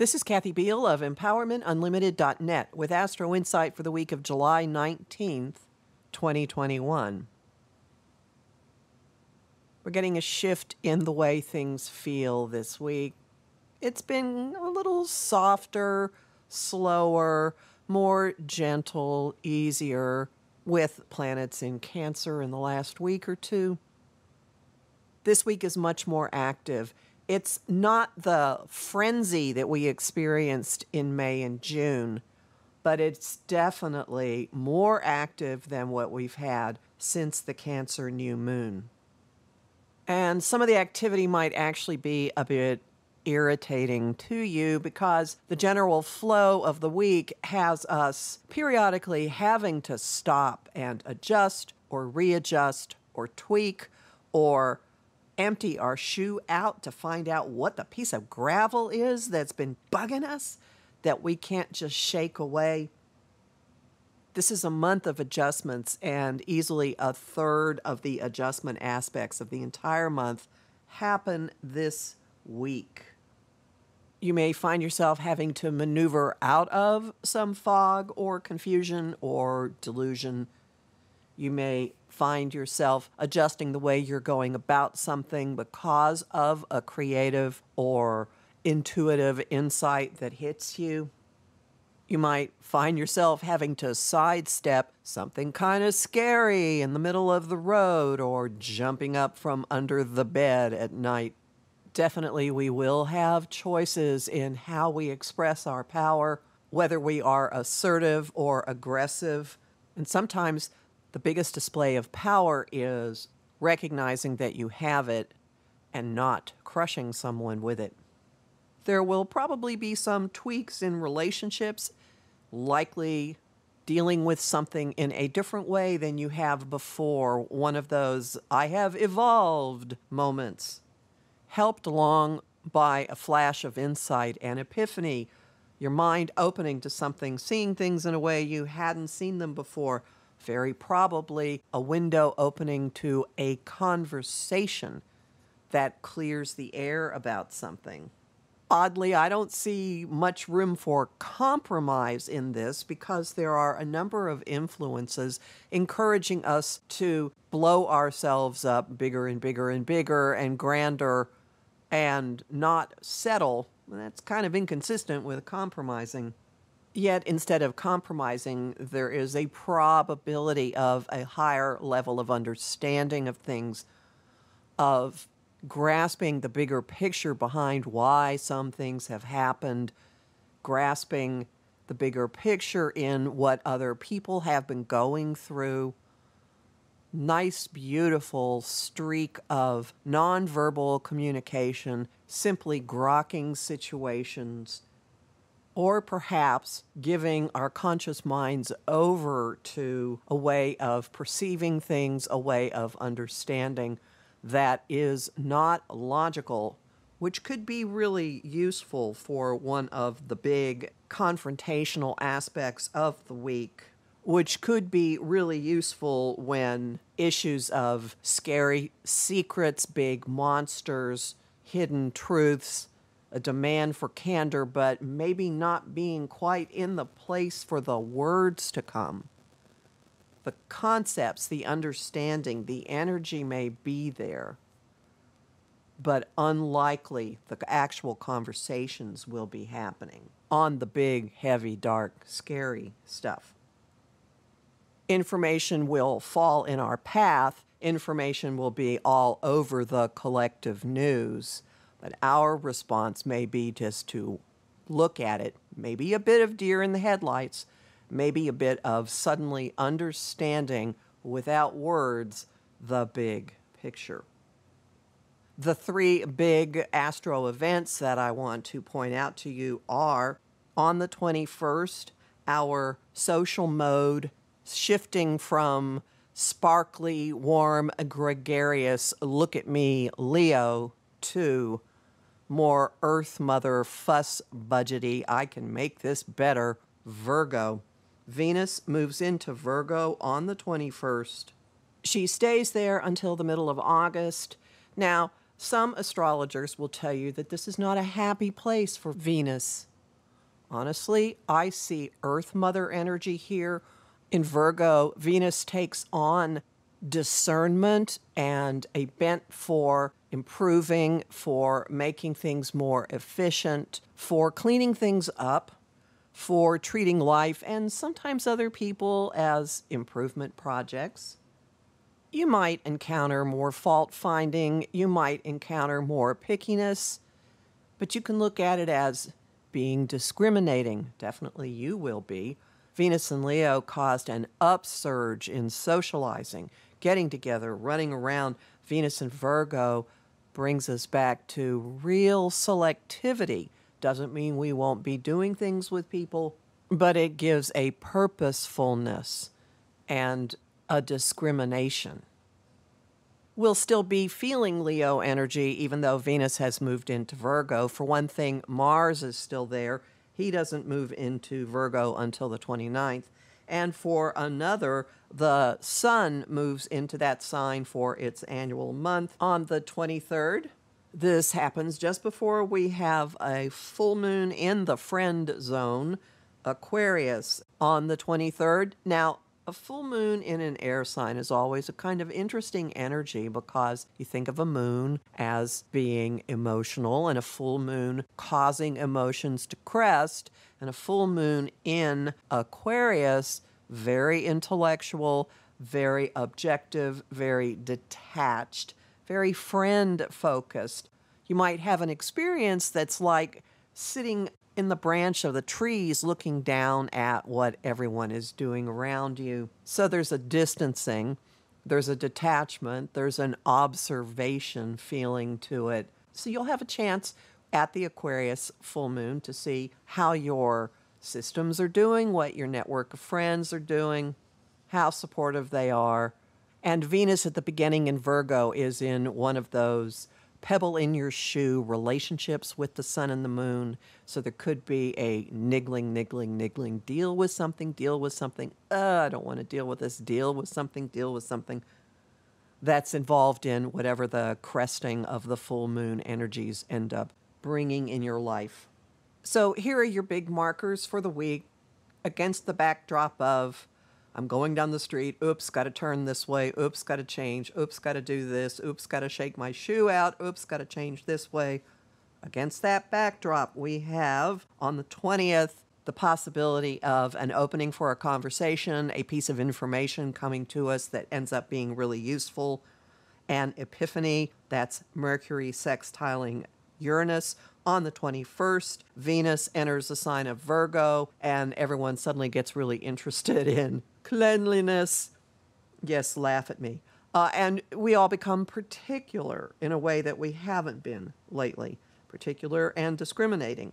This is Kathy Biehl of EmpowermentUnlimited.net with Astro Insight for the week of July 19th, 2021. We're getting a shift in the way things feel this week. It's been a little softer, slower, more gentle, easier with planets in Cancer in the last week or two. This week is much more active. It's not the frenzy that we experienced in May and June, but it's definitely more active than what we've had since the Cancer new moon. And some of the activity might actually be a bit irritating to you because the general flow of the week has us periodically having to stop and adjust or readjust or tweak or empty our shoe out to find out what the piece of gravel is that's been bugging us that we can't just shake away. This is a month of adjustments, and easily a third of the adjustment aspects of the entire month happen this week. You may find yourself having to maneuver out of some fog or confusion or delusion. You may find yourself adjusting the way you're going about something because of a creative or intuitive insight that hits you. You might find yourself having to sidestep something kind of scary in the middle of the road or jumping up from under the bed at night. Definitely, we will have choices in how we express our power, whether we are assertive or aggressive. And sometimes the biggest display of power is recognizing that you have it and not crushing someone with it. There will probably be some tweaks in relationships likely dealing with something in a different way than you have before. One of those I have evolved moments, helped along by a flash of insight and epiphany, your mind opening to something, seeing things in a way you hadn't seen them before. Very probably a window opening to a conversation that clears the air about something oddly, I don't see much room for compromise in this because there are a number of influences encouraging us to blow ourselves up bigger and bigger and bigger and grander and not settle. That's kind of inconsistent with compromising. Yet, instead of compromising, there is a probability of a higher level of understanding of things, of grasping the bigger picture behind why some things have happened, grasping the bigger picture in what other people have been going through. Nice, beautiful streak of nonverbal communication, simply grokking situations, or perhaps giving our conscious minds over to a way of perceiving things, a way of understanding that is not logical, which could be really useful for one of the big confrontational aspects of the week, which could be really useful when issues of scary secrets, big monsters, hidden truths, a demand for candor, but maybe not being quite in the place for the words to come the concepts, the understanding, the energy may be there, but unlikely the actual conversations will be happening on the big, heavy, dark, scary stuff. Information will fall in our path. Information will be all over the collective news, but our response may be just to look at it, maybe a bit of deer in the headlights, maybe a bit of suddenly understanding without words the big picture. The three big astro events that I want to point out to you are on the 21st, our social mode shifting from sparkly, warm, gregarious, look at me, Leo, to more Earth Mother fuss budgety, I can make this better, Virgo. Venus moves into Virgo on the 21st. She stays there until the middle of August. Now, some astrologers will tell you that this is not a happy place for Venus Honestly, I see Earth Mother energy here. In Virgo, Venus takes on discernment and a bent for improving, for making things more efficient, for cleaning things up, for treating life and sometimes other people as improvement projects. You might encounter more fault finding, you might encounter more pickiness, but you can look at it as being discriminating. Definitely you will be. Venus and Leo caused an upsurge in socializing, getting together, running around. Venus and Virgo brings us back to real selectivity. Doesn't mean we won't be doing things with people, but it gives a purposefulness and a discrimination. We'll still be feeling Leo energy even though Venus has moved into Virgo. For one thing, Mars is still there. He doesn't move into Virgo until the 29th. And for another, the Sun moves into that sign for its annual month on the 23rd. This happens just before we have a full moon in the friend zone, Aquarius, on the 23rd. Now, a full moon in an air sign is always a kind of interesting energy because you think of a moon as being emotional and a full moon causing emotions to crest, and a full moon in Aquarius, very intellectual, very objective, very detached, very friend focused. You might have an experience that's like sitting in the branch of the trees looking down at what everyone is doing around you. So there's a distancing, there's a detachment, there's an observation feeling to it. So you'll have a chance at the Aquarius full moon to see how your systems are doing, what your network of friends are doing, how supportive they are. And Venus at the beginning in Virgo is in one of those pebble in your shoe relationships with the sun and the moon. So there could be a niggling, niggling, niggling, deal with something, deal with something. Uh, I don't want to deal with this, deal with something, deal with something. That's involved in whatever the cresting of the full moon energies end up bringing in your life. So here are your big markers for the week against the backdrop of I'm going down the street. Oops, got to turn this way. Oops, got to change. Oops, got to do this. Oops, got to shake my shoe out. Oops, got to change this way. Against that backdrop, we have on the 20th the possibility of an opening for a conversation, a piece of information coming to us that ends up being really useful, an epiphany that's Mercury sextiling Uranus. On the 21st, Venus enters the sign of Virgo, and everyone suddenly gets really interested in cleanliness. Yes, laugh at me. Uh, and we all become particular in a way that we haven't been lately, particular and discriminating.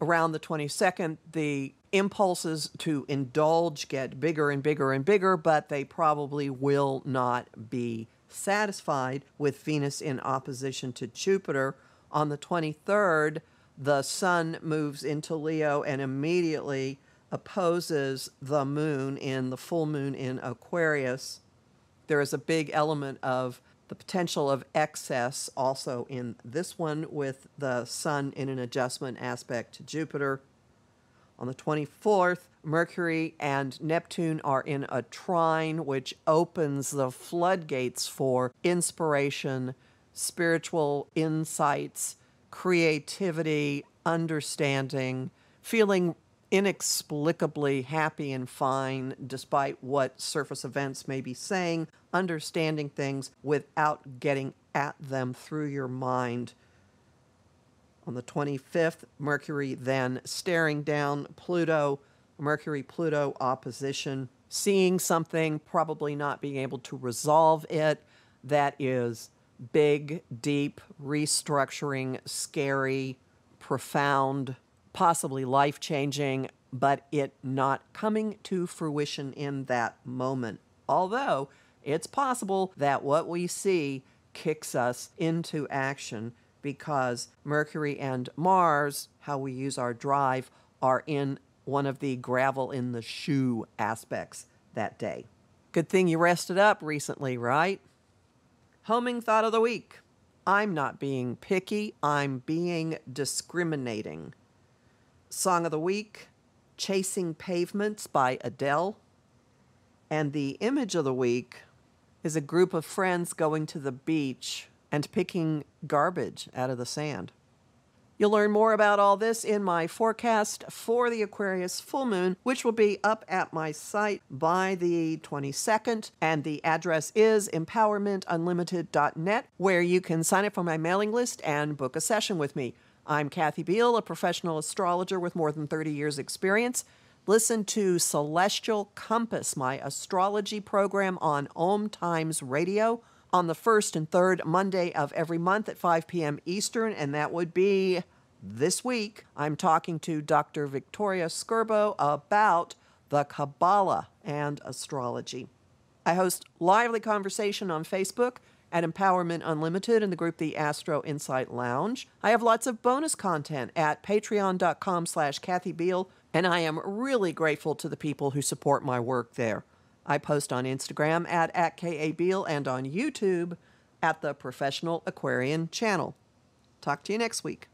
Around the 22nd, the impulses to indulge get bigger and bigger and bigger, but they probably will not be satisfied with Venus in opposition to Jupiter. On the 23rd, the sun moves into Leo and immediately opposes the moon in the full moon in Aquarius. There is a big element of the potential of excess also in this one with the sun in an adjustment aspect to Jupiter. On the 24th, Mercury and Neptune are in a trine, which opens the floodgates for inspiration, spiritual insights, creativity, understanding, feeling inexplicably happy and fine despite what surface events may be saying, understanding things without getting at them through your mind. On the 25th, Mercury then staring down Pluto, Mercury Pluto opposition, seeing something, probably not being able to resolve it. That is big, deep, restructuring, scary, profound possibly life changing, but it not coming to fruition in that moment. Although it's possible that what we see kicks us into action because Mercury and Mars, how we use our drive, are in one of the gravel in the shoe aspects that day. Good thing you rested up recently, right? Homing thought of the week. I'm not being picky, I'm being discriminating. Song of the Week, Chasing Pavements by Adele. And the image of the week is a group of friends going to the beach and picking garbage out of the sand. You'll learn more about all this in my forecast for the Aquarius full moon, which will be up at my site by the 22nd. And the address is empowermentunlimited.net, where you can sign up for my mailing list and book a session with me. I'm Kathy Biehl, a professional astrologer with more than 30 years' experience. Listen to Celestial Compass, my astrology program on Om Times Radio on the first and third Monday of every month at 5 p.m. Eastern, and that would be this week. I'm talking to Dr. Victoria Skirbo about the Kabbalah and astrology. I host lively conversation on Facebook at Empowerment Unlimited in the group The Astro Insight Lounge. I have lots of bonus content at patreon.com slash Kathy Biehl and I am really grateful to the people who support my work there. I post on Instagram at, at KABiehl and on YouTube at the Professional Aquarian channel. Talk to you next week.